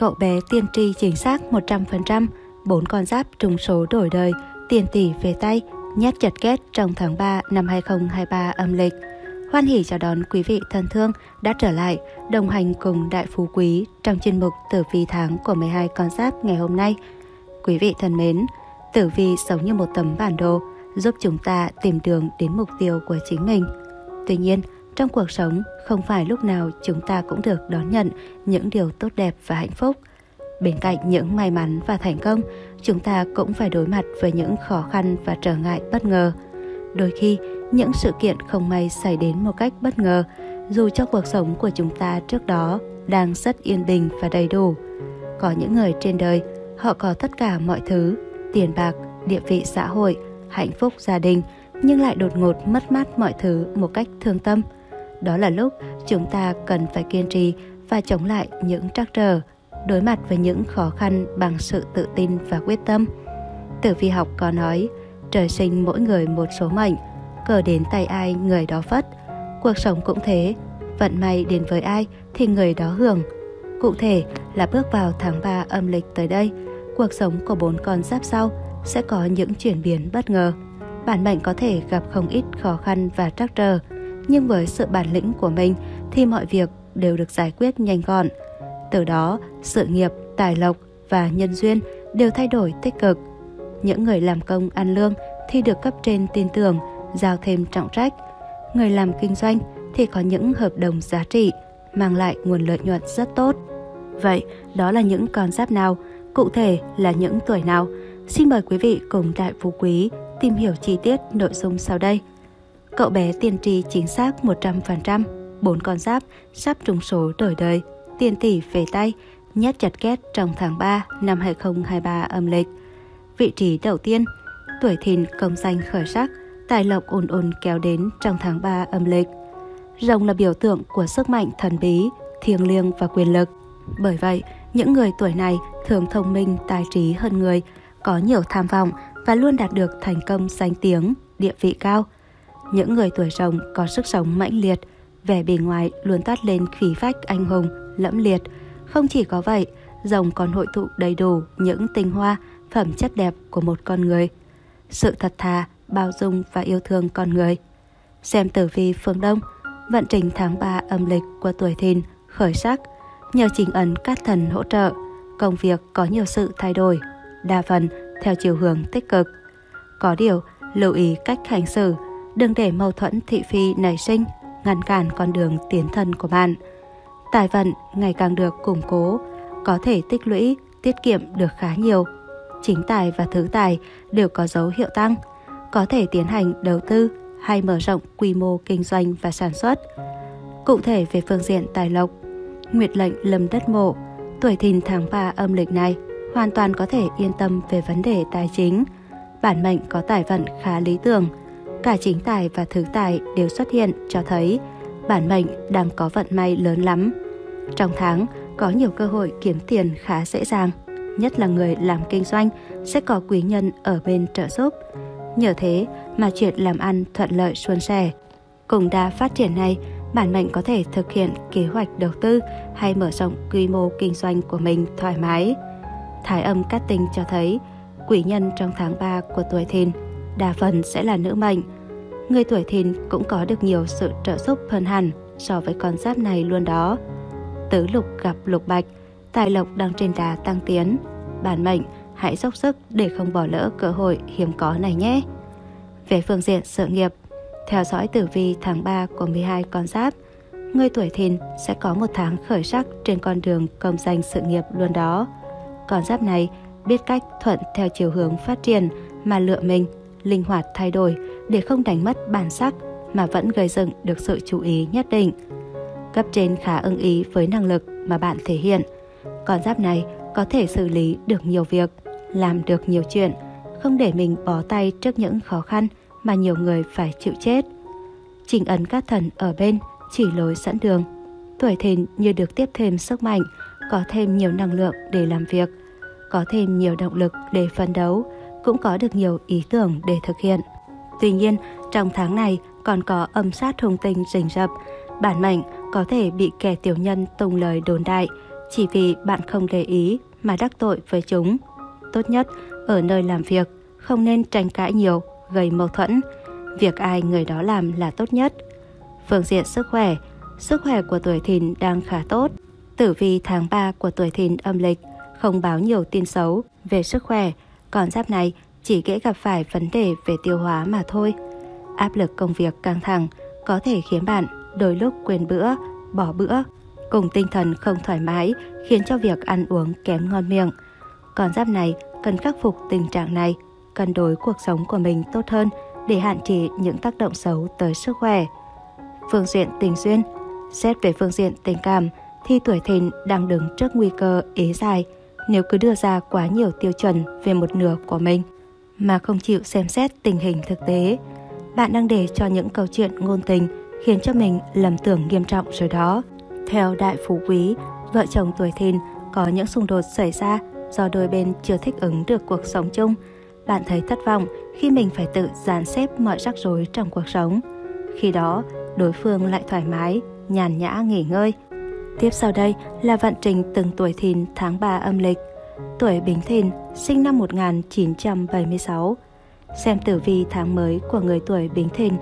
Cậu bé tiên tri chính xác 100%, bốn con giáp trùng số đổi đời, tiền tỷ về tay, nhét chật kết trong tháng 3 năm 2023 âm lịch. Hoan hỉ chào đón quý vị thân thương đã trở lại đồng hành cùng Đại Phú Quý trong chuyên mục Tử vi tháng của 12 con giáp ngày hôm nay. Quý vị thân mến, Tử vi giống như một tấm bản đồ giúp chúng ta tìm đường đến mục tiêu của chính mình. Tuy nhiên, trong cuộc sống, không phải lúc nào chúng ta cũng được đón nhận những điều tốt đẹp và hạnh phúc. Bên cạnh những may mắn và thành công, chúng ta cũng phải đối mặt với những khó khăn và trở ngại bất ngờ. Đôi khi, những sự kiện không may xảy đến một cách bất ngờ, dù cho cuộc sống của chúng ta trước đó đang rất yên bình và đầy đủ. Có những người trên đời, họ có tất cả mọi thứ, tiền bạc, địa vị xã hội, hạnh phúc gia đình, nhưng lại đột ngột mất mát mọi thứ một cách thương tâm. Đó là lúc chúng ta cần phải kiên trì và chống lại những trắc trở, đối mặt với những khó khăn bằng sự tự tin và quyết tâm. Tử vi học có nói, trời sinh mỗi người một số mệnh, cờ đến tay ai người đó phất. Cuộc sống cũng thế, vận may đến với ai thì người đó hưởng. Cụ thể là bước vào tháng 3 âm lịch tới đây, cuộc sống của bốn con giáp sau sẽ có những chuyển biến bất ngờ. Bản mệnh có thể gặp không ít khó khăn và trắc trở, nhưng với sự bản lĩnh của mình thì mọi việc đều được giải quyết nhanh gọn. Từ đó, sự nghiệp, tài lộc và nhân duyên đều thay đổi tích cực. Những người làm công ăn lương thì được cấp trên tin tưởng, giao thêm trọng trách. Người làm kinh doanh thì có những hợp đồng giá trị, mang lại nguồn lợi nhuận rất tốt. Vậy, đó là những con giáp nào? Cụ thể là những tuổi nào? Xin mời quý vị cùng Đại Phú Quý tìm hiểu chi tiết nội dung sau đây. Cậu bé tiên tri chính xác 100%, bốn con giáp sắp trúng số đổi đời, tiền tỷ về tay, nhét chặt két trong tháng 3 năm 2023 âm lịch. Vị trí đầu tiên, tuổi thìn công danh khởi sắc, tài lộc ồn ồn kéo đến trong tháng 3 âm lịch. Rồng là biểu tượng của sức mạnh thần bí, thiêng liêng và quyền lực. Bởi vậy, những người tuổi này thường thông minh, tài trí hơn người, có nhiều tham vọng và luôn đạt được thành công danh tiếng, địa vị cao. Những người tuổi rồng có sức sống mãnh liệt, vẻ bề ngoài luôn toát lên khí phách anh hùng, lẫm liệt. Không chỉ có vậy, rồng còn hội tụ đầy đủ những tinh hoa, phẩm chất đẹp của một con người. Sự thật thà, bao dung và yêu thương con người. Xem tử vi phương Đông, vận trình tháng 3 âm lịch của tuổi thìn khởi sắc, nhờ trình ấn các thần hỗ trợ, công việc có nhiều sự thay đổi, đa phần theo chiều hướng tích cực. Có điều, lưu ý cách hành xử, đừng để mâu thuẫn thị phi nảy sinh, ngăn cản con đường tiến thân của bạn. Tài vận ngày càng được củng cố, có thể tích lũy, tiết kiệm được khá nhiều. Chính tài và thứ tài đều có dấu hiệu tăng, có thể tiến hành đầu tư hay mở rộng quy mô kinh doanh và sản xuất. Cụ thể về phương diện tài lộc, Nguyệt lệnh lâm đất mộ, tuổi thìn tháng 3 âm lịch này hoàn toàn có thể yên tâm về vấn đề tài chính. Bản mệnh có tài vận khá lý tưởng, cả chính tài và thứ tài đều xuất hiện cho thấy bản mệnh đang có vận may lớn lắm. Trong tháng, có nhiều cơ hội kiếm tiền khá dễ dàng, nhất là người làm kinh doanh sẽ có quý nhân ở bên trợ giúp. Nhờ thế mà chuyện làm ăn thuận lợi suôn sẻ. Cùng đa phát triển này, bản mệnh có thể thực hiện kế hoạch đầu tư hay mở rộng quy mô kinh doanh của mình thoải mái. Thái âm cát tinh cho thấy quỷ nhân trong tháng 3 của tuổi thìn đa phần sẽ là nữ mệnh. Người tuổi thìn cũng có được nhiều sự trợ giúp hơn hẳn so với con giáp này luôn đó. Tứ lục gặp lục bạch, tài lộc đang trên đà tăng tiến. Bản mệnh hãy dốc sức để không bỏ lỡ cơ hội hiếm có này nhé. Về phương diện sự nghiệp, theo dõi tử vi tháng 3 của 12 con giáp, người tuổi thìn sẽ có một tháng khởi sắc trên con đường công danh sự nghiệp luôn đó. Con giáp này biết cách thuận theo chiều hướng phát triển mà lựa mình, linh hoạt thay đổi để không đánh mất bản sắc mà vẫn gây dựng được sự chú ý nhất định. Cấp trên khá ưng ý với năng lực mà bạn thể hiện. Con giáp này có thể xử lý được nhiều việc, làm được nhiều chuyện, không để mình bó tay trước những khó khăn mà nhiều người phải chịu chết. Trình ấn các thần ở bên, chỉ lối dẫn đường. Tuổi thìn như được tiếp thêm sức mạnh, có thêm nhiều năng lượng để làm việc, có thêm nhiều động lực để phấn đấu, cũng có được nhiều ý tưởng để thực hiện. Tuy nhiên, trong tháng này còn có âm sát hung tinh rình rập, bản mệnh có thể bị kẻ tiểu nhân tung lời đồn đại, chỉ vì bạn không để ý mà đắc tội với chúng. Tốt nhất, ở nơi làm việc, không nên tranh cãi nhiều, gây mâu thuẫn. Việc ai người đó làm là tốt nhất. Phương diện sức khỏe, sức khỏe của tuổi thìn đang khá tốt. Tử vi tháng 3 của tuổi thìn âm lịch không báo nhiều tin xấu về sức khỏe, còn giáp này chỉ dễ gặp phải vấn đề về tiêu hóa mà thôi. Áp lực công việc căng thẳng có thể khiến bạn đôi lúc quên bữa, bỏ bữa, cùng tinh thần không thoải mái khiến cho việc ăn uống kém ngon miệng. Còn giáp này cần khắc phục tình trạng này, cân đối cuộc sống của mình tốt hơn để hạn chế những tác động xấu tới sức khỏe. Phương diện tình duyên Xét về phương diện tình cảm thì tuổi thìn đang đứng trước nguy cơ ế dài nếu cứ đưa ra quá nhiều tiêu chuẩn về một nửa của mình mà không chịu xem xét tình hình thực tế. Bạn đang để cho những câu chuyện ngôn tình khiến cho mình lầm tưởng nghiêm trọng rồi đó. Theo Đại Phú Quý, vợ chồng tuổi thìn có những xung đột xảy ra do đôi bên chưa thích ứng được cuộc sống chung. Bạn thấy thất vọng khi mình phải tự dàn xếp mọi rắc rối trong cuộc sống. Khi đó, đối phương lại thoải mái, nhàn nhã nghỉ ngơi. Tiếp sau đây là vận trình từng tuổi thìn tháng 3 âm lịch. Tuổi Bính Thìn, sinh năm 1976. Xem tử vi tháng mới của người tuổi Bính Thìn.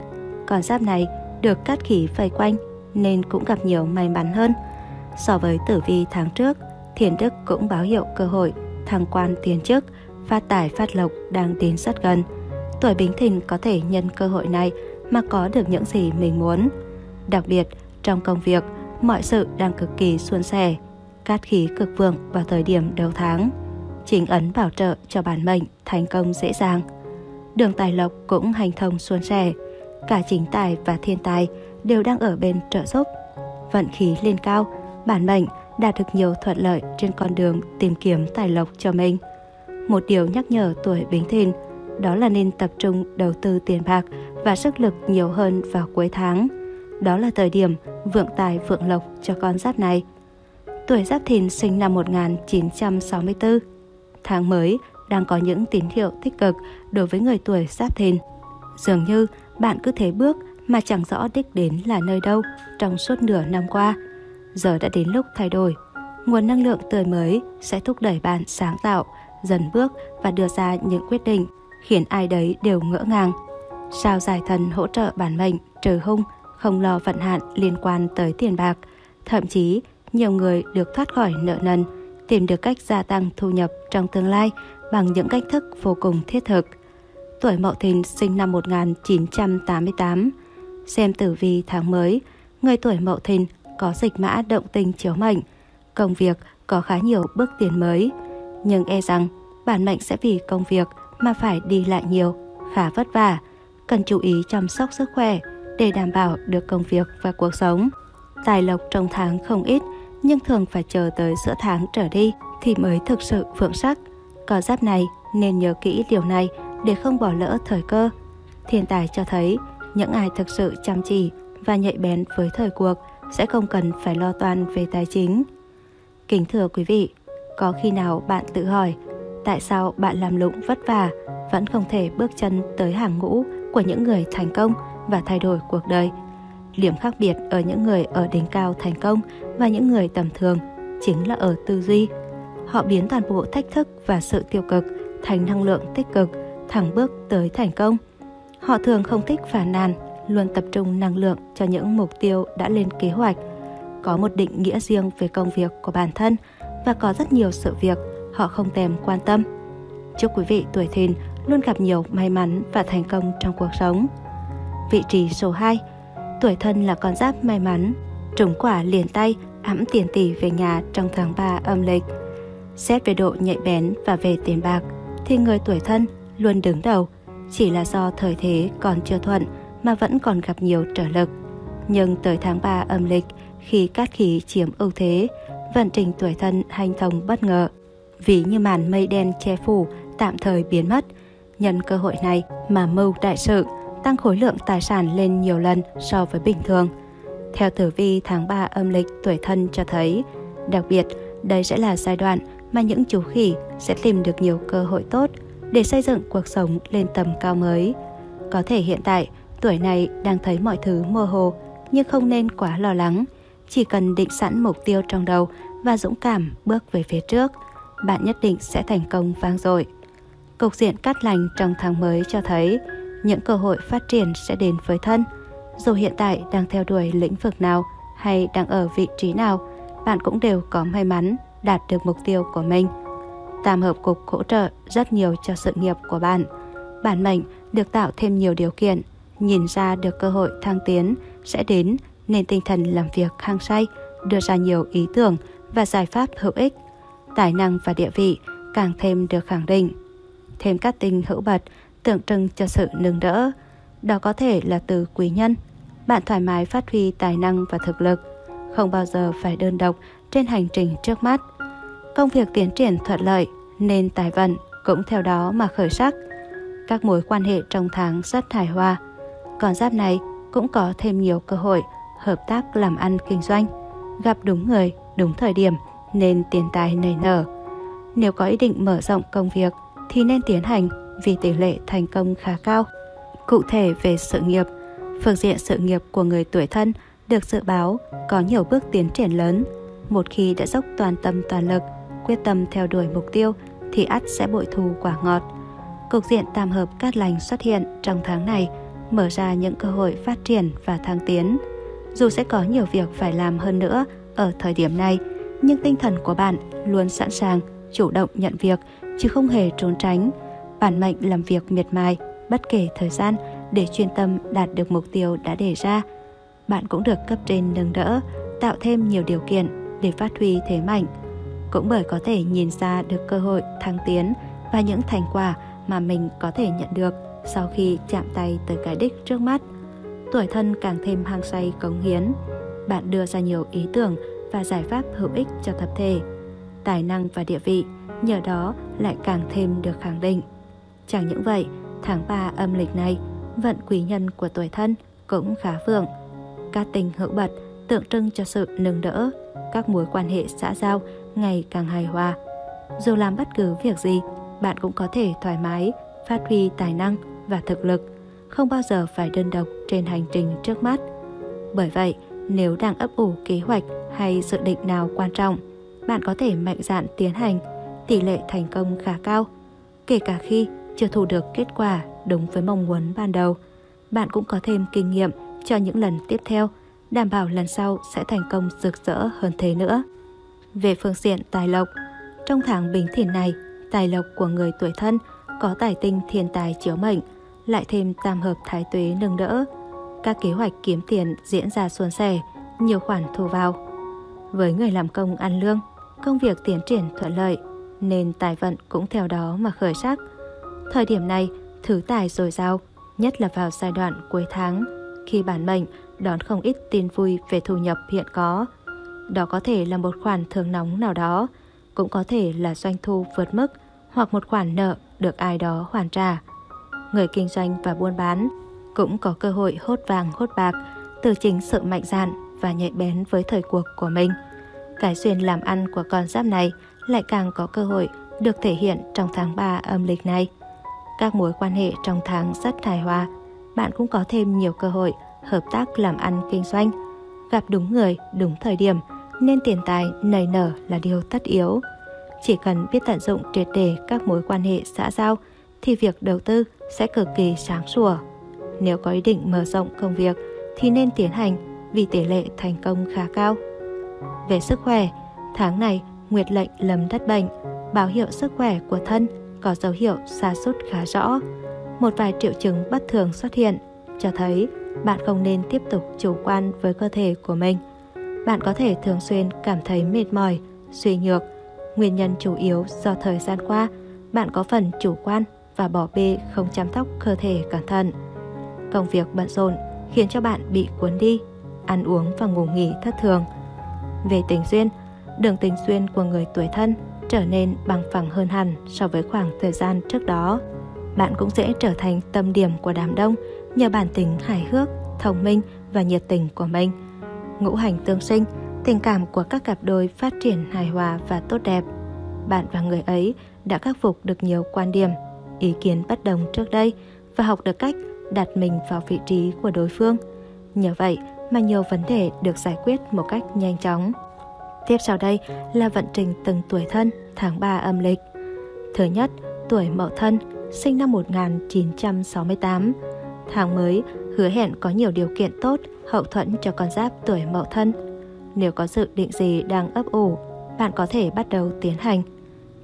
Con giáp này được cát khí vây quanh nên cũng gặp nhiều may mắn hơn. So với tử vi tháng trước, Thiền Đức cũng báo hiệu cơ hội thăng quan tiến chức, phát tài phát lộc đang đến rất gần. Tuổi Bính Thìn có thể nhân cơ hội này mà có được những gì mình muốn. Đặc biệt, trong công việc, mọi sự đang cực kỳ suôn sẻ, cát khí cực vượng vào thời điểm đầu tháng. Chính ấn bảo trợ cho bản mệnh thành công dễ dàng. Đường tài lộc cũng hành thông suôn sẻ, cả chính tài và thiên tài đều đang ở bên trợ giúp. Vận khí lên cao, bản mệnh đạt được nhiều thuận lợi trên con đường tìm kiếm tài lộc cho mình. Một điều nhắc nhở tuổi Bính Thìn đó là nên tập trung đầu tư tiền bạc và sức lực nhiều hơn vào cuối tháng. Đó là thời điểm vượng tài vượng lộc cho con giáp này. Tuổi giáp thìn sinh năm 1964. Tháng mới đang có những tín hiệu tích cực đối với người tuổi giáp thìn. Dường như bạn cứ thế bước mà chẳng rõ đích đến là nơi đâu trong suốt nửa năm qua. Giờ đã đến lúc thay đổi. Nguồn năng lượng tươi mới sẽ thúc đẩy bạn sáng tạo, dần bước và đưa ra những quyết định khiến ai đấy đều ngỡ ngàng. Sao giải thần hỗ trợ bản mệnh trừ hung, không lo vận hạn liên quan tới tiền bạc. Thậm chí, nhiều người được thoát khỏi nợ nần, tìm được cách gia tăng thu nhập trong tương lai bằng những cách thức vô cùng thiết thực. Tuổi Mậu Thìn sinh năm 1988, xem tử vi tháng mới, người tuổi Mậu Thìn có dịch mã động tinh chiếu mệnh, công việc có khá nhiều bước tiến mới, nhưng e rằng bản mệnh sẽ vì công việc mà phải đi lại nhiều, khá vất vả, cần chú ý chăm sóc sức khỏe để đảm bảo được công việc và cuộc sống. Tài lộc trong tháng không ít, nhưng thường phải chờ tới giữa tháng trở đi thì mới thực sự vượng sắc. Có giáp này nên nhớ kỹ điều này để không bỏ lỡ thời cơ. Thiên tài cho thấy những ai thực sự chăm chỉ và nhạy bén với thời cuộc sẽ không cần phải lo toan về tài chính. Kính thưa quý vị, có khi nào bạn tự hỏi tại sao bạn làm lụng vất vả vẫn không thể bước chân tới hàng ngũ của những người thành công và thay đổi cuộc đời. Điểm khác biệt ở những người ở đỉnh cao thành công và những người tầm thường chính là ở tư duy. Họ biến toàn bộ thách thức và sự tiêu cực thành năng lượng tích cực, thẳng bước tới thành công. Họ thường không thích phản nàn, luôn tập trung năng lượng cho những mục tiêu đã lên kế hoạch, có một định nghĩa riêng về công việc của bản thân và có rất nhiều sự việc họ không thèm quan tâm. Chúc quý vị tuổi thìn luôn gặp nhiều may mắn và thành công trong cuộc sống. Vị trí số 2 Tuổi thân là con giáp may mắn, trúng quả liền tay, ẵm tiền tỷ về nhà trong tháng 3 âm lịch. Xét về độ nhạy bén và về tiền bạc, thì người tuổi thân luôn đứng đầu, chỉ là do thời thế còn chưa thuận mà vẫn còn gặp nhiều trở lực. Nhưng tới tháng 3 âm lịch, khi cát khí chiếm ưu thế, vận trình tuổi thân hành thông bất ngờ. Ví như màn mây đen che phủ tạm thời biến mất, nhân cơ hội này mà mưu đại sự, tăng khối lượng tài sản lên nhiều lần so với bình thường. Theo tử vi tháng 3 âm lịch tuổi thân cho thấy, đặc biệt đây sẽ là giai đoạn mà những chú khỉ sẽ tìm được nhiều cơ hội tốt để xây dựng cuộc sống lên tầm cao mới. Có thể hiện tại, tuổi này đang thấy mọi thứ mơ hồ, nhưng không nên quá lo lắng. Chỉ cần định sẵn mục tiêu trong đầu và dũng cảm bước về phía trước, bạn nhất định sẽ thành công vang dội. Cục diện cát lành trong tháng mới cho thấy những cơ hội phát triển sẽ đến với thân. Dù hiện tại đang theo đuổi lĩnh vực nào hay đang ở vị trí nào, bạn cũng đều có may mắn đạt được mục tiêu của mình. Tam hợp cục hỗ trợ rất nhiều cho sự nghiệp của bạn. Bản mệnh được tạo thêm nhiều điều kiện, nhìn ra được cơ hội thăng tiến sẽ đến nên tinh thần làm việc hăng say, đưa ra nhiều ý tưởng và giải pháp hữu ích. Tài năng và địa vị càng thêm được khẳng định. Thêm các tinh hữu bật tượng trưng cho sự nâng đỡ. Đó có thể là từ quý nhân. Bạn thoải mái phát huy tài năng và thực lực, không bao giờ phải đơn độc trên hành trình trước mắt. Công việc tiến triển thuận lợi nên tài vận cũng theo đó mà khởi sắc. Các mối quan hệ trong tháng rất hài hòa. Còn giáp này cũng có thêm nhiều cơ hội hợp tác làm ăn kinh doanh, gặp đúng người, đúng thời điểm nên tiền tài nảy nở. Nếu có ý định mở rộng công việc thì nên tiến hành vì tỷ lệ thành công khá cao. Cụ thể về sự nghiệp, phương diện sự nghiệp của người tuổi thân được dự báo có nhiều bước tiến triển lớn. Một khi đã dốc toàn tâm toàn lực, quyết tâm theo đuổi mục tiêu thì ắt sẽ bội thù quả ngọt. Cục diện tam hợp cát lành xuất hiện trong tháng này mở ra những cơ hội phát triển và thăng tiến. Dù sẽ có nhiều việc phải làm hơn nữa ở thời điểm này, nhưng tinh thần của bạn luôn sẵn sàng, chủ động nhận việc chứ không hề trốn tránh. Bản mệnh làm việc miệt mài, bất kể thời gian để chuyên tâm đạt được mục tiêu đã đề ra. Bạn cũng được cấp trên nâng đỡ, tạo thêm nhiều điều kiện để phát huy thế mạnh. Cũng bởi có thể nhìn ra được cơ hội thăng tiến và những thành quả mà mình có thể nhận được sau khi chạm tay tới cái đích trước mắt. Tuổi thân càng thêm hăng say cống hiến. Bạn đưa ra nhiều ý tưởng và giải pháp hữu ích cho tập thể. Tài năng và địa vị nhờ đó lại càng thêm được khẳng định. Chẳng những vậy, tháng 3 âm lịch này, vận quý nhân của tuổi thân cũng khá vượng. Các tình hữu bật tượng trưng cho sự nâng đỡ, các mối quan hệ xã giao ngày càng hài hòa. Dù làm bất cứ việc gì, bạn cũng có thể thoải mái, phát huy tài năng và thực lực, không bao giờ phải đơn độc trên hành trình trước mắt. Bởi vậy, nếu đang ấp ủ kế hoạch hay dự định nào quan trọng, bạn có thể mạnh dạn tiến hành, tỷ lệ thành công khá cao. Kể cả khi chưa thu được kết quả đúng với mong muốn ban đầu, bạn cũng có thêm kinh nghiệm cho những lần tiếp theo, đảm bảo lần sau sẽ thành công rực rỡ hơn thế nữa. Về phương diện tài lộc, trong tháng bình thìn này, tài lộc của người tuổi thân có tài tinh thiên tài chiếu mệnh, lại thêm tam hợp thái tuế nâng đỡ. Các kế hoạch kiếm tiền diễn ra suôn sẻ, nhiều khoản thu vào. Với người làm công ăn lương, công việc tiến triển thuận lợi, nên tài vận cũng theo đó mà khởi sắc. Thời điểm này, thứ tài dồi dào, nhất là vào giai đoạn cuối tháng, khi bản mệnh đón không ít tin vui về thu nhập hiện có. Đó có thể là một khoản thường nóng nào đó, cũng có thể là doanh thu vượt mức hoặc một khoản nợ được ai đó hoàn trả. Người kinh doanh và buôn bán cũng có cơ hội hốt vàng hốt bạc từ chính sự mạnh dạn và nhạy bén với thời cuộc của mình. Cái duyên làm ăn của con giáp này lại càng có cơ hội được thể hiện trong tháng 3 âm lịch này. Các mối quan hệ trong tháng rất hài hòa, bạn cũng có thêm nhiều cơ hội hợp tác làm ăn kinh doanh. Gặp đúng người, đúng thời điểm, nên tiền tài nảy nở là điều tất yếu. Chỉ cần biết tận dụng triệt để các mối quan hệ xã giao thì việc đầu tư sẽ cực kỳ sáng sủa. Nếu có ý định mở rộng công việc thì nên tiến hành vì tỷ lệ thành công khá cao. Về sức khỏe, tháng này Nguyệt lệnh lầm đất bệnh, báo hiệu sức khỏe của thân có dấu hiệu sa sút khá rõ. Một vài triệu chứng bất thường xuất hiện cho thấy bạn không nên tiếp tục chủ quan với cơ thể của mình. Bạn có thể thường xuyên cảm thấy mệt mỏi, suy nhược. Nguyên nhân chủ yếu do thời gian qua bạn có phần chủ quan và bỏ bê không chăm sóc cơ thể cẩn thận. Công việc bận rộn khiến cho bạn bị cuốn đi, ăn uống và ngủ nghỉ thất thường. Về tình duyên, đường tình duyên của người tuổi thân trở nên bằng phẳng hơn hẳn so với khoảng thời gian trước đó. Bạn cũng dễ trở thành tâm điểm của đám đông nhờ bản tính hài hước, thông minh và nhiệt tình của mình. Ngũ hành tương sinh, tình cảm của các cặp đôi phát triển hài hòa và tốt đẹp. Bạn và người ấy đã khắc phục được nhiều quan điểm, ý kiến bất đồng trước đây và học được cách đặt mình vào vị trí của đối phương. Nhờ vậy mà nhiều vấn đề được giải quyết một cách nhanh chóng. Tiếp sau đây là vận trình từng tuổi thân tháng 3 âm lịch. Thứ nhất, tuổi Mậu Thân, sinh năm 1968. Tháng mới hứa hẹn có nhiều điều kiện tốt, hậu thuẫn cho con giáp tuổi Mậu Thân. Nếu có dự định gì đang ấp ủ, bạn có thể bắt đầu tiến hành.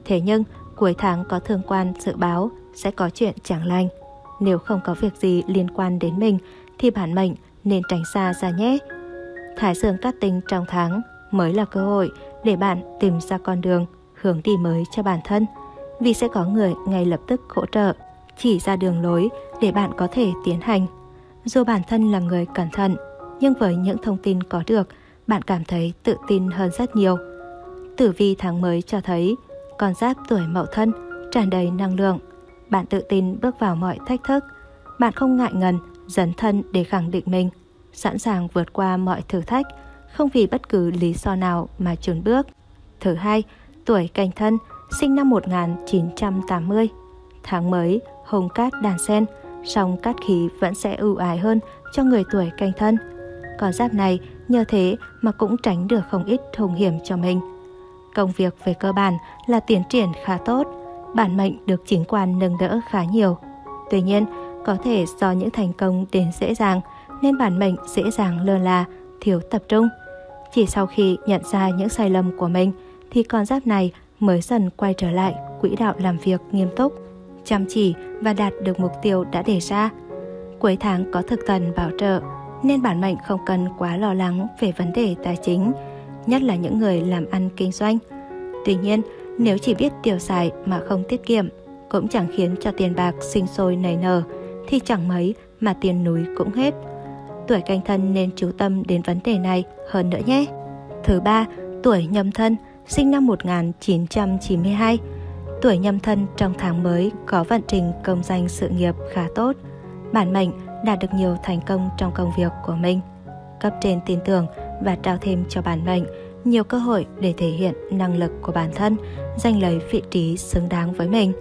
Thế nhưng, cuối tháng có thương quan dự báo sẽ có chuyện chẳng lành. Nếu không có việc gì liên quan đến mình thì bản mệnh nên tránh xa ra nhé. Thái dương cát tinh trong tháng mới là cơ hội để bạn tìm ra con đường, hướng đi mới cho bản thân. Vì sẽ có người ngay lập tức hỗ trợ, chỉ ra đường lối để bạn có thể tiến hành. Dù bản thân là người cẩn thận, nhưng với những thông tin có được, bạn cảm thấy tự tin hơn rất nhiều. Tử vi tháng mới cho thấy, con giáp tuổi mậu thân tràn đầy năng lượng. Bạn tự tin bước vào mọi thách thức. Bạn không ngại ngần, dấn thân để khẳng định mình, sẵn sàng vượt qua mọi thử thách, không vì bất cứ lý do nào mà chùn bước. Thứ hai, tuổi canh thân, sinh năm 1980. Tháng mới, hồng cát đàn sen, song cát khí vẫn sẽ ưu ái hơn cho người tuổi canh thân. Con giáp này nhờ thế mà cũng tránh được không ít hung hiểm cho mình. Công việc về cơ bản là tiến triển khá tốt, bản mệnh được chính quan nâng đỡ khá nhiều. Tuy nhiên, có thể do những thành công đến dễ dàng nên bản mệnh dễ dàng lơ là, thiếu tập trung. Chỉ sau khi nhận ra những sai lầm của mình thì con giáp này mới dần quay trở lại quỹ đạo làm việc nghiêm túc, chăm chỉ và đạt được mục tiêu đã đề ra. Cuối tháng có thực thần bảo trợ nên bản mệnh không cần quá lo lắng về vấn đề tài chính, nhất là những người làm ăn kinh doanh. Tuy nhiên, nếu chỉ biết tiêu xài mà không tiết kiệm, cũng chẳng khiến cho tiền bạc sinh sôi nảy nở, thì chẳng mấy mà tiền núi cũng hết. Tuổi canh thân nên chú tâm đến vấn đề này hơn nữa nhé. Thứ ba, tuổi nhâm thân, sinh năm 1992. Tuổi nhâm thân trong tháng mới có vận trình công danh sự nghiệp khá tốt. Bản mệnh đạt được nhiều thành công trong công việc của mình. Cấp trên tin tưởng và trao thêm cho bản mệnh nhiều cơ hội để thể hiện năng lực của bản thân, giành lấy vị trí xứng đáng với mình.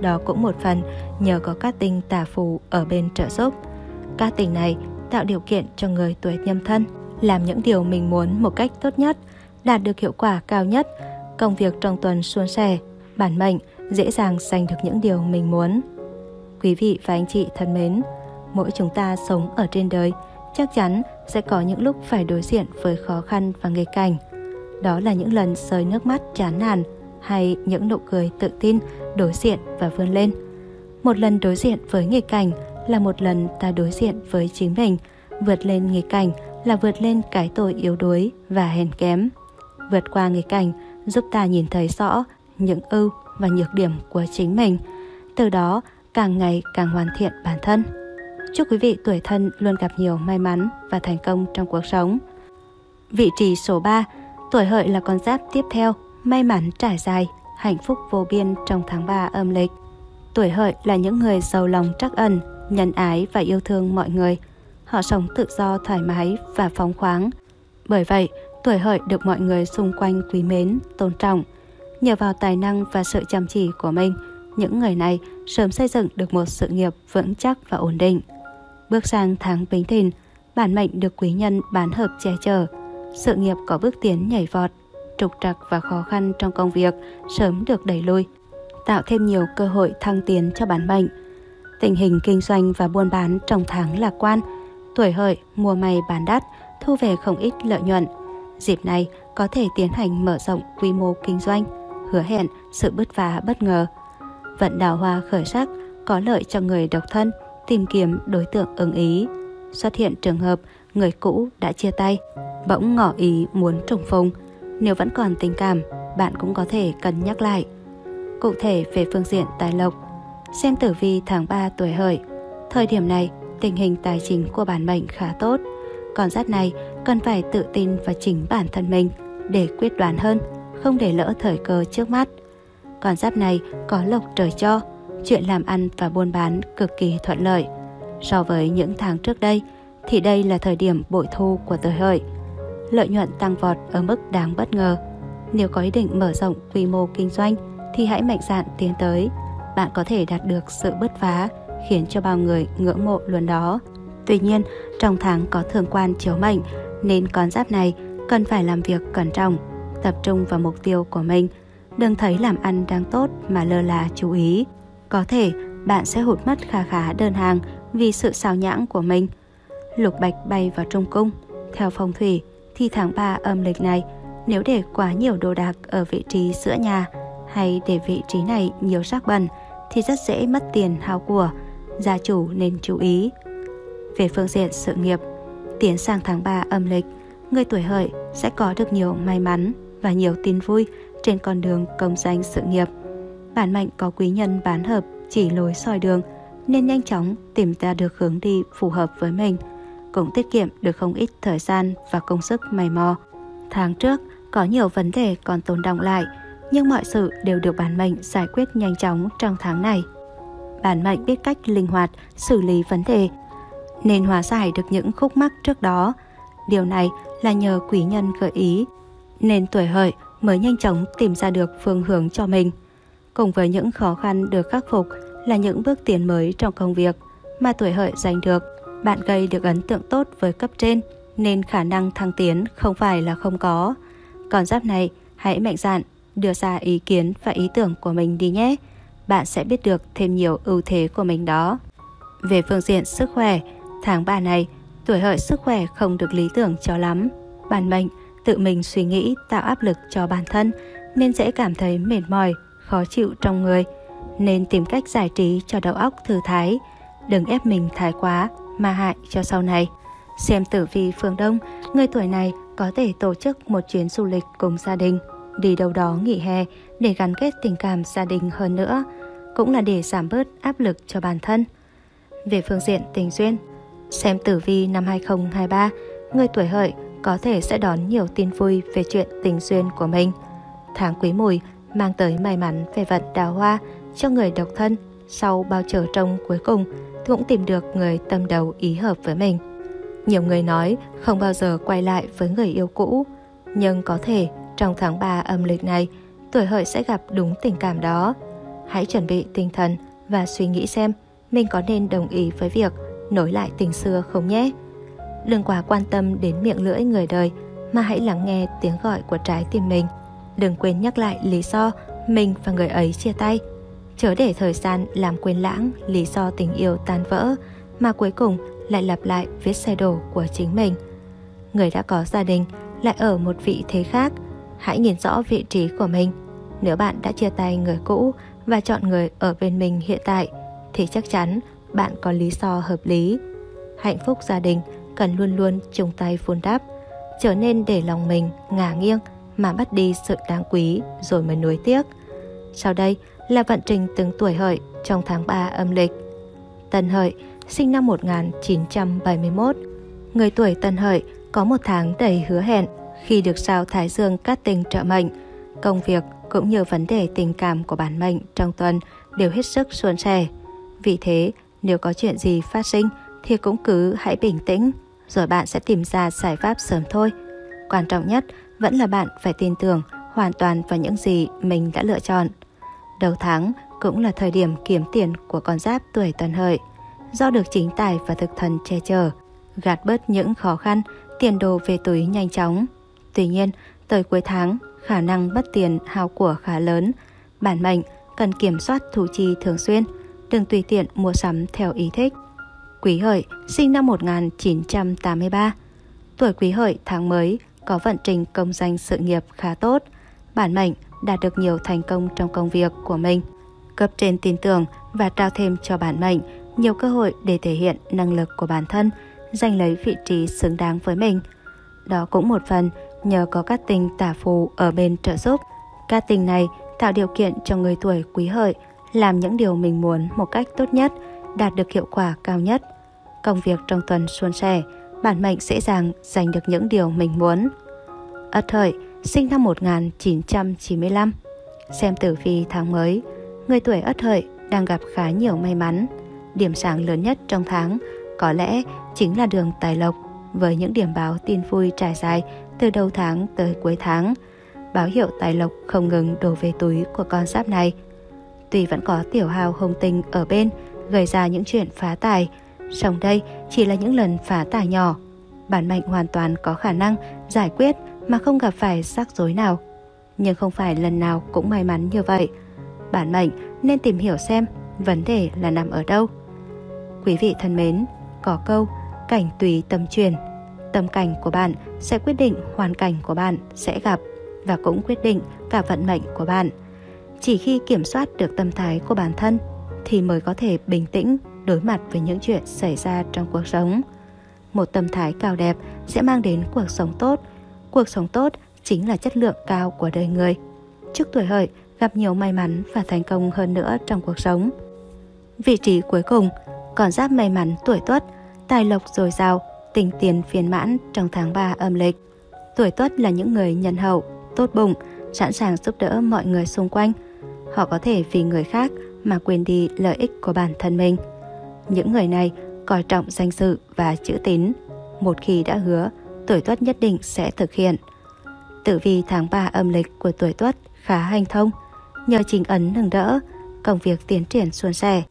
Đó cũng một phần nhờ có các tinh tả phù ở bên trợ giúp. Các tinh này tạo điều kiện cho người tuổi nhâm thân làm những điều mình muốn một cách tốt nhất, đạt được hiệu quả cao nhất, công việc trong tuần suôn sẻ, bản mệnh dễ dàng giành được những điều mình muốn. Quý vị và anh chị thân mến, mỗi chúng ta sống ở trên đời chắc chắn sẽ có những lúc phải đối diện với khó khăn và nghịch cảnh. Đó là những lần rơi nước mắt chán nản hay những nụ cười tự tin đối diện và vươn lên. Một lần đối diện với nghịch cảnh là một lần ta đối diện với chính mình, vượt lên nghịch cảnh là vượt lên cái tội yếu đuối và hèn kém. Vượt qua nghịch cảnh giúp ta nhìn thấy rõ những ưu và nhược điểm của chính mình, từ đó càng ngày càng hoàn thiện bản thân. Chúc quý vị tuổi thân luôn gặp nhiều may mắn và thành công trong cuộc sống. Vị trí số 3, tuổi hợi là con giáp tiếp theo, may mắn trải dài, hạnh phúc vô biên trong tháng 3 âm lịch. Tuổi hợi là những người giàu lòng trắc ẩn, nhân ái và yêu thương mọi người. Họ sống tự do thoải mái và phóng khoáng. Bởi vậy, tuổi hợi được mọi người xung quanh quý mến, tôn trọng. Nhờ vào tài năng và sự chăm chỉ của mình, những người này sớm xây dựng được một sự nghiệp vững chắc và ổn định. Bước sang tháng Bính Thìn, bản mệnh được quý nhân bán hợp che chở, sự nghiệp có bước tiến nhảy vọt, trục trặc và khó khăn trong công việc sớm được đẩy lùi, tạo thêm nhiều cơ hội thăng tiến cho bản mệnh. Tình hình kinh doanh và buôn bán trong tháng lạc quan, tuổi hợi mua may bán đắt, thu về không ít lợi nhuận. Dịp này có thể tiến hành mở rộng quy mô kinh doanh, hứa hẹn sự bứt phá bất ngờ. Vận đào hoa khởi sắc có lợi cho người độc thân, tìm kiếm đối tượng ưng ý. Xuất hiện trường hợp người cũ đã chia tay, bỗng ngỏ ý muốn trùng phùng. Nếu vẫn còn tình cảm, bạn cũng có thể cân nhắc lại. Cụ thể về phương diện tài lộc, xem tử vi tháng 3 tuổi hợi. Thời điểm này, tình hình tài chính của bản mệnh khá tốt. Con giáp này cần phải tự tin và chính bản thân mình để quyết đoán hơn, không để lỡ thời cơ trước mắt. Con giáp này có lộc trời cho, chuyện làm ăn và buôn bán cực kỳ thuận lợi. So với những tháng trước đây, thì đây là thời điểm bội thu của tuổi hợi. Lợi nhuận tăng vọt ở mức đáng bất ngờ. Nếu có ý định mở rộng quy mô kinh doanh thì hãy mạnh dạn tiến tới. Bạn có thể đạt được sự bứt phá khiến cho bao người ngưỡng mộ luôn đó. Tuy nhiên, trong tháng có thường quan chiếu mệnh nên con giáp này cần phải làm việc cẩn trọng, tập trung vào mục tiêu của mình. Đừng thấy làm ăn đang tốt mà lơ là chú ý. Có thể bạn sẽ hụt mất khá khá đơn hàng vì sự xào nhãng của mình. Lục bạch bay vào trung cung. Theo phong thủy, thì tháng 3 âm lịch này, nếu để quá nhiều đồ đạc ở vị trí giữa nhà hay để vị trí này nhiều sắc bẩn thì rất dễ mất tiền hao của, gia chủ nên chú ý. Về phương diện sự nghiệp, tiến sang tháng 3 âm lịch, người tuổi hợi sẽ có được nhiều may mắn và nhiều tin vui trên con đường công danh sự nghiệp. Bản mệnh có quý nhân bán hợp chỉ lối soi đường nên nhanh chóng tìm ra được hướng đi phù hợp với mình, cũng tiết kiệm được không ít thời gian và công sức mày mò. Tháng trước có nhiều vấn đề còn tồn động lại, nhưng mọi sự đều được bản mệnh giải quyết nhanh chóng trong tháng này. Bản mệnh biết cách linh hoạt xử lý vấn đề nên hóa giải được những khúc mắc trước đó. Điều này là nhờ quý nhân gợi ý, nên tuổi hợi mới nhanh chóng tìm ra được phương hướng cho mình. Cùng với những khó khăn được khắc phục là những bước tiến mới trong công việc mà tuổi hợi giành được. Bạn gây được ấn tượng tốt với cấp trên nên khả năng thăng tiến không phải là không có. Còn giáp này, hãy mạnh dạn đưa ra ý kiến và ý tưởng của mình đi nhé. Bạn sẽ biết được thêm nhiều ưu thế của mình đó. Về phương diện sức khỏe, tháng 3 này, tuổi hợi sức khỏe không được lý tưởng cho lắm. Bản mệnh tự mình suy nghĩ tạo áp lực cho bản thân nên dễ cảm thấy mệt mỏi, khó chịu trong người. Nên tìm cách giải trí cho đầu óc thư thái, đừng ép mình thái quá mà hại cho sau này. Xem tử vi phương Đông, người tuổi này có thể tổ chức một chuyến du lịch cùng gia đình, đi đâu đó nghỉ hè để gắn kết tình cảm gia đình hơn nữa, cũng là để giảm bớt áp lực cho bản thân. Về phương diện tình duyên, xem tử vi năm 2023, người tuổi hợi có thể sẽ đón nhiều tin vui về chuyện tình duyên của mình. Tháng quý mùi mang tới may mắn về vật đào hoa cho người độc thân sau bao trở trông cuối cùng cũng tìm được người tâm đầu ý hợp với mình. Nhiều người nói không bao giờ quay lại với người yêu cũ, nhưng có thể trong tháng 3 âm lịch này, tuổi hợi sẽ gặp đúng tình cảm đó. Hãy chuẩn bị tinh thần và suy nghĩ xem mình có nên đồng ý với việc nối lại tình xưa không nhé. Đừng quá quan tâm đến miệng lưỡi người đời mà hãy lắng nghe tiếng gọi của trái tim mình. Đừng quên nhắc lại lý do mình và người ấy chia tay. Chớ để thời gian làm quên lãng lý do tình yêu tan vỡ mà cuối cùng lại lặp lại vết xe đổ của chính mình. Người đã có gia đình lại ở một vị thế khác, hãy nhìn rõ vị trí của mình. Nếu bạn đã chia tay người cũ và chọn người ở bên mình hiện tại, thì chắc chắn bạn có lý do hợp lý. Hạnh phúc gia đình cần luôn luôn chung tay vun đắp, trở nên để lòng mình ngả nghiêng mà bắt đi sự đáng quý rồi mới nuối tiếc. Sau đây là vận trình từng tuổi hợi trong tháng 3 âm lịch. Tân hợi sinh năm 1971. Người tuổi Tân Hợi có một tháng đầy hứa hẹn khi được sao Thái Dương cát tinh trợ mệnh. Công việc cũng như vấn đề tình cảm của bản mệnh trong tuần đều hết sức suôn sẻ. Vì thế, nếu có chuyện gì phát sinh thì cũng cứ hãy bình tĩnh, rồi bạn sẽ tìm ra giải pháp sớm thôi. Quan trọng nhất vẫn là bạn phải tin tưởng hoàn toàn vào những gì mình đã lựa chọn. Đầu tháng cũng là thời điểm kiếm tiền của con giáp tuổi Tân Hợi do được chính tài và thực thần che chở, gạt bớt những khó khăn, tiền đồ về túi nhanh chóng. Tuy nhiên, tới cuối tháng, khả năng mất tiền hao của khá lớn. Bản mệnh cần kiểm soát thu chi thường xuyên, đừng tùy tiện mua sắm theo ý thích. Quý Hợi sinh năm 1983. Tuổi Quý Hợi tháng mới có vận trình công danh sự nghiệp khá tốt. Bản mệnh đạt được nhiều thành công trong công việc của mình. Cấp trên tin tưởng và trao thêm cho bản mệnh nhiều cơ hội để thể hiện năng lực của bản thân, giành lấy vị trí xứng đáng với mình. Đó cũng một phần nhờ có các tình tả phù ở bên trợ giúp. Các tình này tạo điều kiện cho người tuổi quý hợi làm những điều mình muốn một cách tốt nhất, đạt được hiệu quả cao nhất. Công việc trong tuần suôn sẻ, bản mệnh dễ dàng giành được những điều mình muốn. Ất hợi, sinh năm 1995. Xem tử vi tháng mới, người tuổi ất hợi đang gặp khá nhiều may mắn. Điểm sáng lớn nhất trong tháng có lẽ chính là đường tài lộc với những điểm báo tin vui trải dài từ đầu tháng tới cuối tháng. Báo hiệu tài lộc không ngừng đổ về túi của con giáp này. Tuy vẫn có tiểu hào hồng tinh ở bên gây ra những chuyện phá tài, song đây chỉ là những lần phá tài nhỏ. Bản mệnh hoàn toàn có khả năng giải quyết mà không gặp phải rắc rối nào nhưng không phải lần nào cũng may mắn như vậy. Bản mệnh nên tìm hiểu xem vấn đề là nằm ở đâu. Quý vị thân mến, có câu cảnh tùy tâm truyền. Tâm cảnh của bạn sẽ quyết định hoàn cảnh của bạn sẽ gặp và cũng quyết định cả vận mệnh của bạn. Chỉ khi kiểm soát được tâm thái của bản thân thì mới có thể bình tĩnh đối mặt với những chuyện xảy ra trong cuộc sống. Một tâm thái cao đẹp sẽ mang đến cuộc sống tốt. Cuộc sống tốt chính là chất lượng cao của đời người. Chúc tuổi hợi gặp nhiều may mắn và thành công hơn nữa trong cuộc sống. Vị trí cuối cùng, còn giáp may mắn tuổi tuất, tài lộc dồi dào, tình tiền phiền mãn trong tháng 3 âm lịch. Tuổi tuất là những người nhân hậu, tốt bụng, sẵn sàng giúp đỡ mọi người xung quanh. Họ có thể vì người khác mà quên đi lợi ích của bản thân mình. Những người này coi trọng danh dự và chữ tín. Một khi đã hứa, tuổi tuất nhất định sẽ thực hiện. Tự vì tháng 3 âm lịch của tuổi tuất khá hành thông, nhờ trình ấn nâng đỡ, công việc tiến triển suôn sẻ,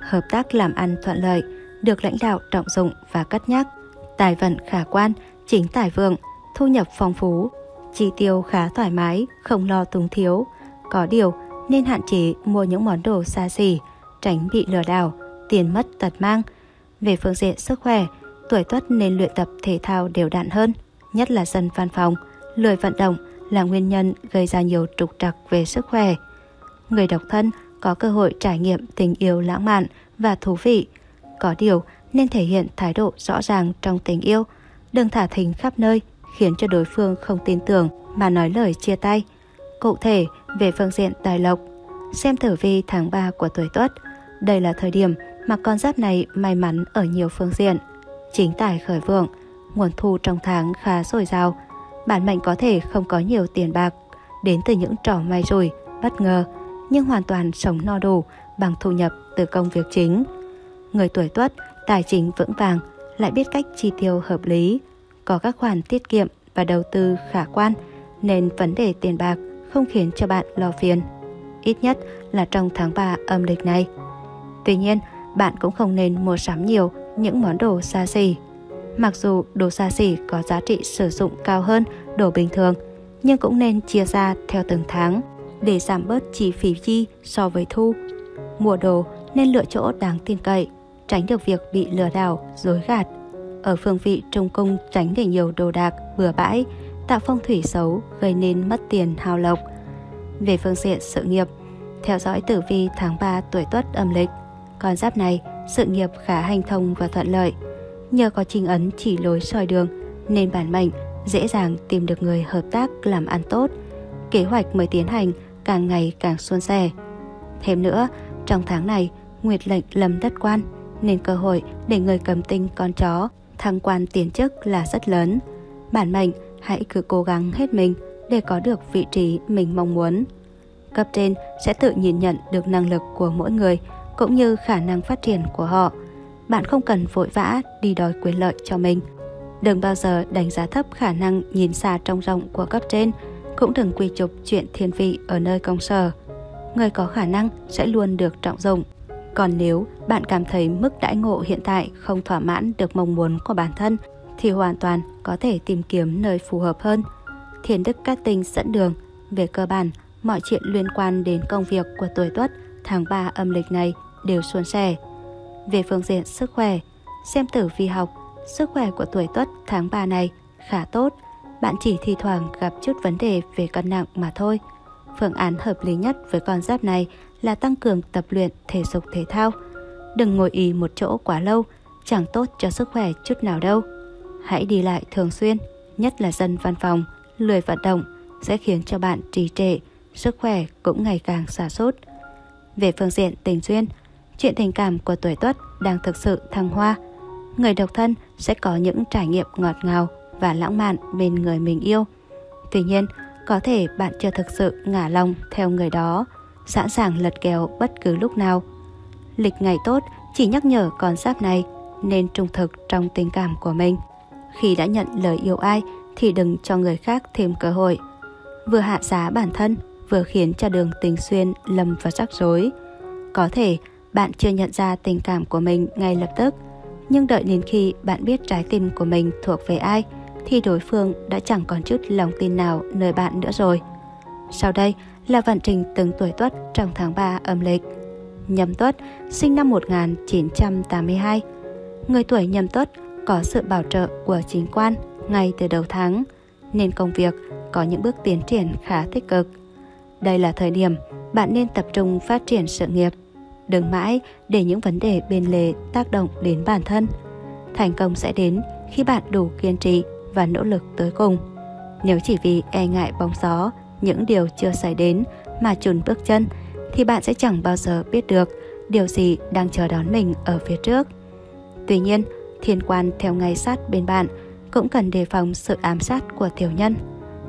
hợp tác làm ăn thuận lợi, được lãnh đạo trọng dụng và cất nhắc, tài vận khả quan, chính tài vượng, thu nhập phong phú, chi tiêu khá thoải mái, không lo túng thiếu. Có điều, nên hạn chế mua những món đồ xa xỉ, tránh bị lừa đảo, tiền mất tật mang. Về phương diện sức khỏe, tuổi tuất nên luyện tập thể thao đều đặn hơn, nhất là dân văn phòng, lười vận động là nguyên nhân gây ra nhiều trục trặc về sức khỏe. Người độc thân có cơ hội trải nghiệm tình yêu lãng mạn và thú vị. Có điều nên thể hiện thái độ rõ ràng trong tình yêu, đừng thả thính khắp nơi khiến cho đối phương không tin tưởng mà nói lời chia tay. Cụ thể, về phương diện tài lộc, xem tử vi tháng 3 của tuổi Tuất, đây là thời điểm mà con giáp này may mắn ở nhiều phương diện. Chính tài khởi vượng, nguồn thu trong tháng khá dồi dào. Bản mệnh có thể không có nhiều tiền bạc, đến từ những trò may rủi, bất ngờ, nhưng hoàn toàn sống no đủ bằng thu nhập từ công việc chính. Người tuổi tuất, tài chính vững vàng, lại biết cách chi tiêu hợp lý, có các khoản tiết kiệm và đầu tư khả quan, nên vấn đề tiền bạc không khiến cho bạn lo phiền. Ít nhất là trong tháng 3 âm lịch này. Tuy nhiên, bạn cũng không nên mua sắm nhiều những món đồ xa xỉ. Mặc dù đồ xa xỉ có giá trị sử dụng cao hơn đồ bình thường, nhưng cũng nên chia ra theo từng tháng để giảm bớt chi phí chi so với thu. Mua đồ nên lựa chỗ đáng tin cậy, tránh được việc bị lừa đảo, dối gạt. Ở phương vị trung cung tránh để nhiều đồ đạc, bừa bãi, tạo phong thủy xấu gây nên mất tiền hao lộc. Về phương diện sự nghiệp, theo dõi tử vi tháng 3 tuổi tuất âm lịch, con giáp này sự nghiệp khá hành thông và thuận lợi. Nhờ có trình ấn chỉ lối soi đường nên bản mệnh dễ dàng tìm được người hợp tác làm ăn tốt. Kế hoạch mới tiến hành càng ngày càng suôn sẻ. Thêm nữa, trong tháng này, Nguyệt lệnh lâm đất quan, nên cơ hội để người cầm tinh con chó thăng quan tiến chức là rất lớn. Bản mệnh, hãy cứ cố gắng hết mình để có được vị trí mình mong muốn. Cấp trên sẽ tự nhìn nhận được năng lực của mỗi người cũng như khả năng phát triển của họ. Bạn không cần vội vã đi đòi quyền lợi cho mình. Đừng bao giờ đánh giá thấp khả năng nhìn xa trông rộng của cấp trên, cũng đừng quy chụp chuyện thiên vị ở nơi công sở. Người có khả năng sẽ luôn được trọng dụng. Còn nếu bạn cảm thấy mức đãi ngộ hiện tại không thỏa mãn được mong muốn của bản thân thì hoàn toàn có thể tìm kiếm nơi phù hợp hơn. Thiền Đức Cát Tinh dẫn đường. Về cơ bản, mọi chuyện liên quan đến công việc của tuổi tuất tháng 3 âm lịch này đều suôn sẻ. Về phương diện sức khỏe, xem tử vi học, sức khỏe của tuổi tuất tháng 3 này khá tốt, bạn chỉ thi thoảng gặp chút vấn đề về cân nặng mà thôi. Phương án hợp lý nhất với con giáp này là tăng cường tập luyện thể dục thể thao. Đừng ngồi ì một chỗ quá lâu, chẳng tốt cho sức khỏe chút nào đâu. Hãy đi lại thường xuyên, nhất là dân văn phòng, lười vận động sẽ khiến cho bạn trì trệ, sức khỏe cũng ngày càng xa sút Về phương diện tình duyên, chuyện tình cảm của tuổi tuất đang thực sự thăng hoa. Người độc thân sẽ có những trải nghiệm ngọt ngào và lãng mạn bên người mình yêu. Tuy nhiên, có thể bạn chưa thực sự ngả lòng theo người đó, sẵn sàng lật kèo bất cứ lúc nào. Lịch ngày tốt chỉ nhắc nhở con giáp này nên trung thực trong tình cảm của mình. Khi đã nhận lời yêu ai thì đừng cho người khác thêm cơ hội. Vừa hạ giá bản thân, vừa khiến cho đường tình xuyên lầm vào rắc rối. Có thể bạn chưa nhận ra tình cảm của mình ngay lập tức, nhưng đợi đến khi bạn biết trái tim của mình thuộc về ai – thì đối phương đã chẳng còn chút lòng tin nào nơi bạn nữa rồi. Sau đây là vận trình từng tuổi tuất trong tháng 3 âm lịch. Nhâm tuất, sinh năm 1982. Người tuổi nhâm tuất có sự bảo trợ của chính quan ngay từ đầu tháng, nên công việc có những bước tiến triển khá tích cực. Đây là thời điểm bạn nên tập trung phát triển sự nghiệp. Đừng mãi để những vấn đề bên lề tác động đến bản thân. Thành công sẽ đến khi bạn đủ kiên trì và nỗ lực tới cùng. Nếu chỉ vì e ngại bóng gió, những điều chưa xảy đến mà chùn bước chân, thì bạn sẽ chẳng bao giờ biết được điều gì đang chờ đón mình ở phía trước. Tuy nhiên, thiên quan theo ngay sát bên bạn cũng cần đề phòng sự ám sát của tiểu nhân.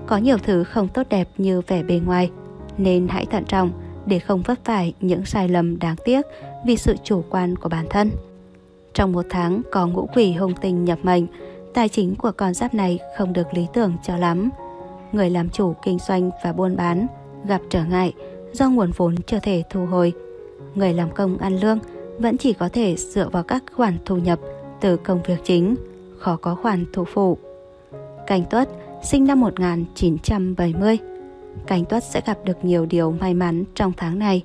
Có nhiều thứ không tốt đẹp như vẻ bề ngoài, nên hãy thận trọng để không vấp phải những sai lầm đáng tiếc vì sự chủ quan của bản thân. Trong một tháng có ngũ quỷ hung tinh nhập mệnh, tài chính của con giáp này không được lý tưởng cho lắm. Người làm chủ kinh doanh và buôn bán gặp trở ngại do nguồn vốn chưa thể thu hồi. Người làm công ăn lương vẫn chỉ có thể dựa vào các khoản thu nhập từ công việc chính, khó có khoản thu phụ. Canh Tuất sinh năm 1970 Canh Tuất sẽ gặp được nhiều điều may mắn trong tháng này.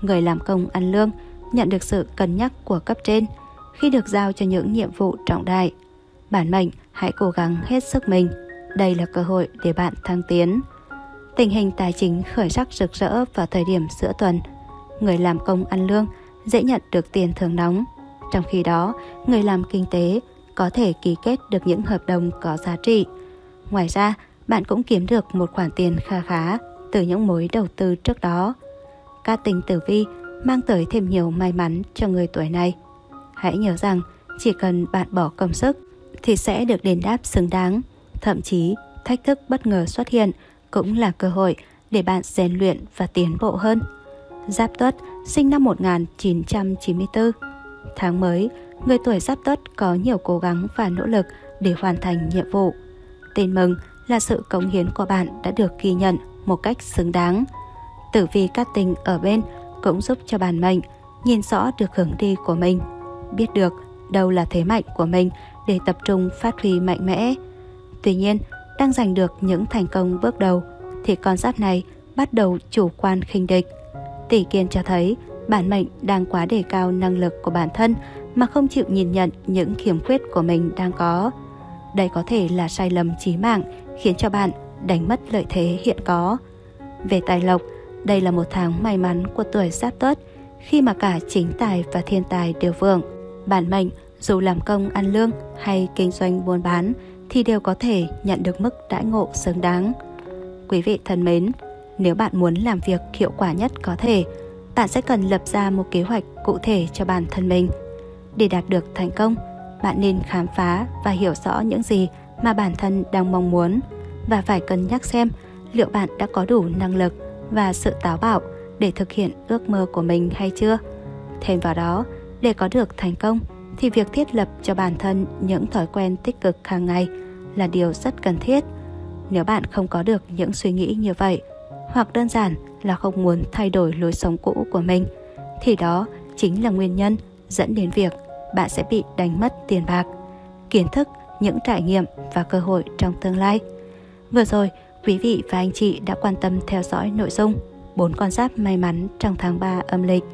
Người làm công ăn lương nhận được sự cân nhắc của cấp trên khi được giao cho những nhiệm vụ trọng đại. Bản mệnh hãy cố gắng hết sức mình. Đây là cơ hội để bạn thăng tiến. Tình hình tài chính khởi sắc rực rỡ vào thời điểm giữa tuần. Người làm công ăn lương dễ nhận được tiền thưởng nóng. Trong khi đó, người làm kinh tế có thể ký kết được những hợp đồng có giá trị. Ngoài ra, bạn cũng kiếm được một khoản tiền kha khá từ những mối đầu tư trước đó. Các tình tử vi mang tới thêm nhiều may mắn cho người tuổi này. Hãy nhớ rằng chỉ cần bạn bỏ công sức thì sẽ được đền đáp xứng đáng. Thậm chí, thách thức bất ngờ xuất hiện cũng là cơ hội để bạn rèn luyện và tiến bộ hơn. Giáp Tuất sinh năm 1994. Tháng mới, người tuổi Giáp Tuất có nhiều cố gắng và nỗ lực để hoàn thành nhiệm vụ. Tin mừng là sự cống hiến của bạn đã được ghi nhận một cách xứng đáng. Tử vi các tình ở bên cũng giúp cho bản mệnh nhìn rõ được hướng đi của mình, biết được đâu là thế mạnh của mình để tập trung phát huy mạnh mẽ. Tuy nhiên, đang giành được những thành công bước đầu thì con giáp này bắt đầu chủ quan khinh địch. Tỷ kiên cho thấy bản mệnh đang quá đề cao năng lực của bản thân mà không chịu nhìn nhận những khiếm khuyết của mình đang có. Đây có thể là sai lầm chí mạng khiến cho bạn đánh mất lợi thế hiện có. Về tài lộc, đây là một tháng may mắn của tuổi Giáp Tuất khi mà cả chính tài và thiên tài đều vượng. Bản mệnh dù làm công ăn lương hay kinh doanh buôn bán thì đều có thể nhận được mức đãi ngộ xứng đáng. Quý vị thân mến, nếu bạn muốn làm việc hiệu quả nhất có thể, bạn sẽ cần lập ra một kế hoạch cụ thể cho bản thân mình. Để đạt được thành công, bạn nên khám phá và hiểu rõ những gì mà bản thân đang mong muốn và phải cân nhắc xem liệu bạn đã có đủ năng lực và sự táo bạo để thực hiện ước mơ của mình hay chưa. Thêm vào đó, để có được thành công thì việc thiết lập cho bản thân những thói quen tích cực hàng ngày là điều rất cần thiết. Nếu bạn không có được những suy nghĩ như vậy, hoặc đơn giản là không muốn thay đổi lối sống cũ của mình, thì đó chính là nguyên nhân dẫn đến việc bạn sẽ bị đánh mất tiền bạc, kiến thức, những trải nghiệm và cơ hội trong tương lai. Vừa rồi, quý vị và anh chị đã quan tâm theo dõi nội dung bốn con giáp may mắn trong tháng 3 âm lịch.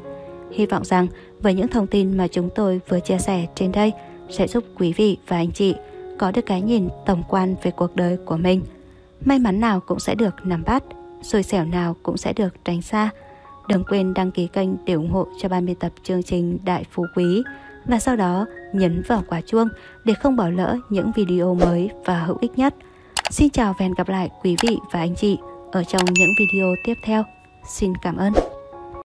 Hy vọng rằng với những thông tin mà chúng tôi vừa chia sẻ trên đây sẽ giúp quý vị và anh chị có được cái nhìn tổng quan về cuộc đời của mình. May mắn nào cũng sẽ được nắm bắt, xui xẻo nào cũng sẽ được tránh xa. Đừng quên đăng ký kênh để ủng hộ cho ban biên tập chương trình Đại Phú Quý và sau đó nhấn vào quả chuông để không bỏ lỡ những video mới và hữu ích nhất. Xin chào và hẹn gặp lại quý vị và anh chị ở trong những video tiếp theo. Xin cảm ơn.